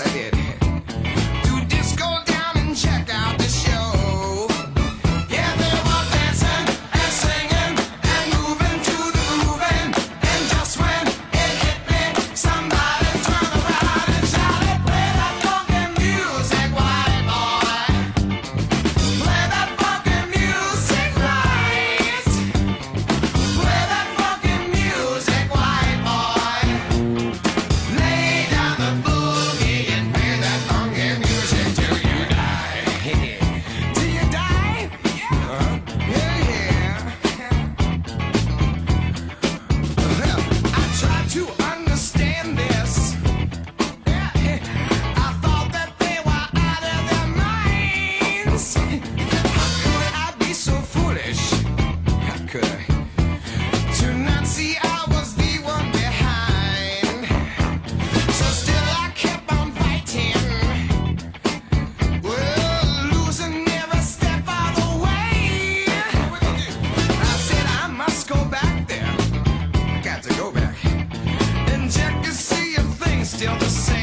I did. Eu the same.